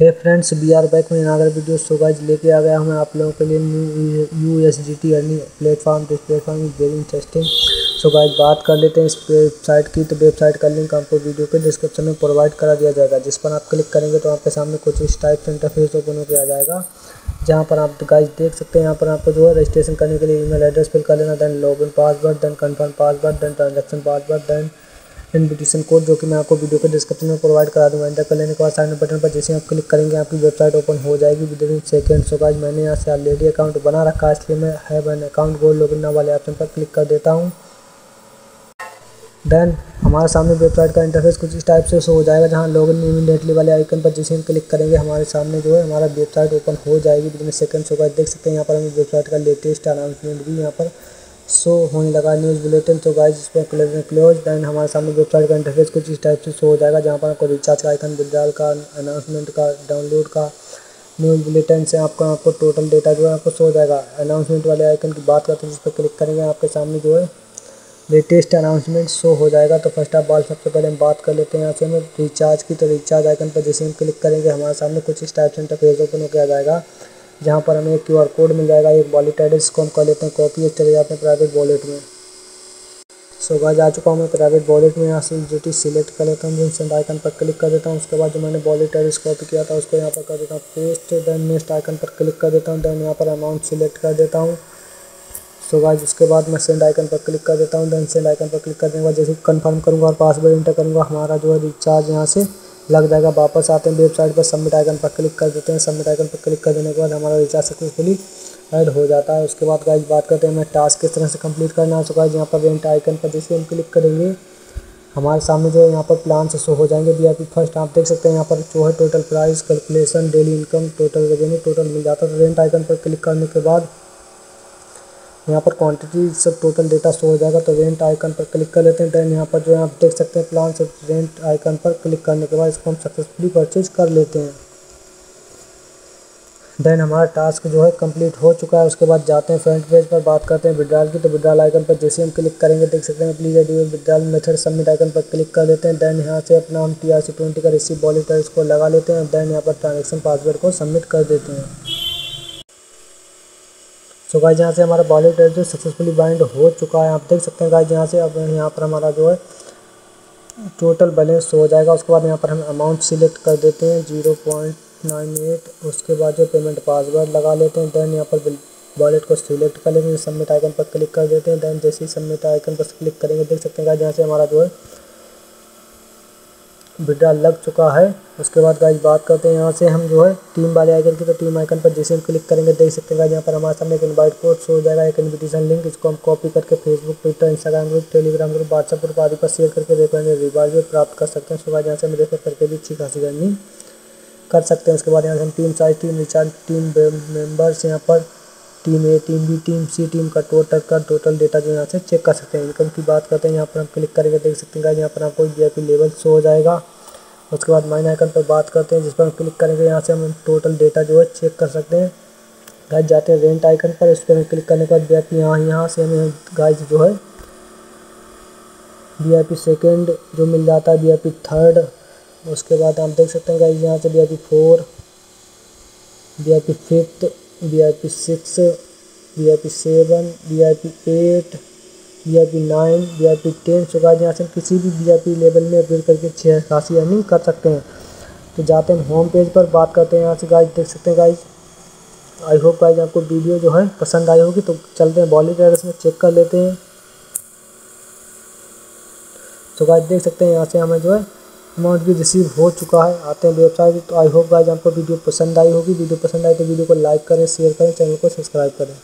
Hey friends we are back में अगर video so guys लेके आ गया हूँ मैं आप लोगों के लिए new U S G T earning platform this platform is very interesting so guys बात कर लेते हैं इस वेबसाइट की. तो वेबसाइट का लिंक आपको वीडियो के डिस्क्रिप्शन में प्रोवाइड करा दिया जाएगा। जिस पर आप क्लिक करेंगे तो आपके सामने कुछ इस टाइप से इंटरफेस ओपन होकर आ जाएगा। जहाँ पर आप गाइज़ देख सकते हैं, यहाँ पर आपको जो है रजिस्ट्रेशन करने के लिए ईमेल एड्रेस फिल कर लेना then login password then confirm password then transaction password then invitation code जो कि मैं आपको वीडियो के डिस्क्रिप्शन में प्रोवाइड करा दूँगा। एंटर कर लेने के बाद साइन बटन पर जैसे आप क्लिक करेंगे, आपकी वेबसाइट ओपन हो जाएगी। Within second so guys मैंने यहाँ से ऑलरेडी अकाउंट बना रखा है, इसलिए मैं have an account gold login वाले ऑप्शन पर क्लिक कर देता हूँ। देन हमारे सामने वेबसाइट का इंटरफेस कुछ इस टाइप से शो हो जाएगा, जहाँ लॉग इन इमीडिएटली वाले आइकन पर जैसे हम क्लिक करेंगे, हमारे सामने जो है, हमारा वेबसाइट ओपन हो जाएगी। Within second so guys देख सकते हैं, यहाँ पर हमें वेबसाइट का लेटेस्ट अनाउंसमेंट भी यहाँ पर शो होने लगा न्यूज़ बुलेटिन। तो गाइज़ इस पर क्लोज दैन हमारे सामने वेबसाइट का इंटरफेस कुछ इस टाइप से शो हो जाएगा, जहाँ पर आपको रिचार्ज का आइकन विड्रॉल का अनाउंसमेंट का डाउनलोड का, न्यूज़ बुलेटिन से आपका, आपको टोटल डेटा जो है आपको शो हो जाएगा। अनाउंसमेंट वाले आइकन की बात करते हैं, जिस पर क्लिक करेंगे, आपके सामने जो है लेटेस्ट अनाउंसमेंट शो हो जाएगा। तो फ़र्स्ट ऑफ़ ऑल सबसे पहले हम बात कर लेते हैं यहाँ से हमें रिचार्ज की। तो रिचार्ज आइकन पर जैसे हम क्लिक करेंगे, हमारे सामने कुछ इस टाइप से इंटरफेस ओपन हो आ जाएगा। जहाँ पर हमें एक क्यू कोड मिल जाएगा, एक वॉलेट एड्रेस जिसको हम कर लेते हैं कॉपी एक चले जाते हैं प्राइवेट वॉलेट में। सो गाइस आ चुका हूँ मैं प्राइवेट वॉलेट में, यहाँ से जो सिलेक्ट कर लेता हूँ देन सेंड आइकन पर क्लिक कर देता हूँ, उसके बाद जो मैंने वॉलेट एड्रेस कॉपी किया था, उसको यहाँ पर कर देता हूँ पेस्ट देन नेक्स्ट आइकन पर क्लिक कर देता हूँ देन यहाँ पर अमाउंट सिलेक्ट कर देता हूँ। सो गाइस उसके बाद मैं सेंड आइकन पर क्लिक कर देता हूँ देन सेंड आइकन पर क्लिक करने के जैसे कन्फर्म करूँगा और पासवर्ड इंटर करूँगा, हमारा जो है रिचार्ज यहाँ से लग जाएगा। वापस आते हैं वेबसाइट पर सबमिट आइकन पर क्लिक कर देते हैं। सबमिट आइकन पर क्लिक कर देने के बाद हमारा रिचार्ज सक्सेसफुली ऐड हो जाता है। उसके बाद गाइज़ बात करते हैं हमें टास्क किस तरह से कंप्लीट करना चुका है सो यहाँ पर रेंट आइकन पर जैसे हम क्लिक करेंगे, हमारे सामने जो है यहाँ पर प्लान शो हो जाएँगे। वी आई फ़र्स्ट आप देख सकते हैं यहाँ पर जो है total price calculation daily income total revenue total मिल जाता है। तो रेंट आइकन पर क्लिक करने के बाद यहाँ पर क्वांटिटी सब टोटल डेटा शो हो जाएगा तो रेंट आइकन पर क्लिक कर लेते हैं देन यहाँ पर जो है आप देख सकते हैं प्लान से रेंट आइकन पर क्लिक करने के बाद इसको हम सक्सेसफुली परचेज कर लेते हैं। देन हमारा टास्क जो है कंप्लीट हो चुका है, उसके बाद जाते हैं फ्रंट पेज पर, बात करते हैं विड्रॉल की तो विड्रॉल आइकन पर जैसे हम क्लिक करेंगे, देख सकते हैं please add withdrawal method submit icon पर क्लिक कर लेते हैं देन यहाँ से अपना हम टी आर सी ट्वेंटी का रिसीव वॉलेट है इसको लगा लेते हैं देन यहाँ पर ट्रांजेक्शन पासवर्ड को सबमिट कर देते हैं। सो गाइज़ यहाँ से हमारा वॉलेट जो सक्सेसफुली बाइंड हो चुका है, आप देख सकते हैं गाइज़ यहाँ से अब यहाँ पर हमारा जो है टोटल बैलेंस हो जाएगा। उसके बाद यहाँ पर हम अमाउंट सिलेक्ट कर देते हैं ज़ीरो पॉइंट नाइन एट उसके बाद जो पेमेंट पासवर्ड लगा लेते हैं देन यहाँ पर वॉलेट को सिलेक्ट कर लेंगे सबमिट आइकन पर क्लिक कर देते हैं देन जैसे ही सबमिट आइकन पर क्लिक करेंगे, देख सकते हैं गाइज़ यहाँ से हमारा जो है विड्रा लग चुका है। उसके बाद गाइज़ बात करते हैं यहाँ से हम जो है टीम वाले आइकन की। तो टीम आइकन पर जैसे हम क्लिक करेंगे, देख सकते हैं यहाँ पर हमारे सामने एक इनवाइट कोड शो हो जाएगा। एक इन्विटेशन लिंक इसको हम कॉपी करके Facebook Twitter Instagram group Telegram group WhatsApp group आदि पर शेयर करके रेफरेंस रिवार्ड भी प्राप्त कर सकते हैं। बाद यहाँ से हम रेफर करके भी अच्छी खासी अर्निंग कर सकते हैं। उसके बाद यहाँ से हम team size team recharge team members यहाँ पर team A, team B, team C, team का टोटल का टोटल डेटा जो यहाँ से चेक कर सकते हैं। इनकम की बात करते हैं, यहाँ पर हम क्लिक करके देख सकते हैं यहाँ पर आपको वी लेवल शो हो जाएगा। उसके बाद माइन आइकन पर बात करते हैं, जिस पर हम क्लिक करेंगे, यहाँ से हम टोटल डेटा जो है चेक कर सकते हैं। गाइज़ जाते हैं रेंट आइकन पर, इस पर क्लिक करने के बाद वी आई यहाँ यहाँ से हमें गाइज़ जो है वी आई पी सेकेंड जो मिल जाता है वी आई पी थर्ड उसके बाद आप देख सकते हैं गाइज़ यहाँ से V I P four V I P fifth V I P six V I P seven V I P eight V I P nine V I P ten so guys यहाँ से किसी भी V I P level में upgrade करके छः खासी earning कर सकते हैं। तो जाते हैं होम पेज पर, बात करते हैं यहाँ से गाइज़ देख सकते हैं गाइज़ आई होप गाइज़ आपको वीडियो जो है पसंद आई होगी तो चलते हैं बॉलीवुड एड्रेस में चेक कर लेते हैं। तो गाइज़ देख सकते हैं यहाँ से हमें जो है अमाउंट भी रिसीव हो चुका है, आते हैं वेबसाइट तो आई होप गाइज़ आपको वीडियो पसंद आई होगी। वीडियो पसंद आई तो वीडियो को लाइक करें शेयर करें चैनल को सब्सक्राइब करें।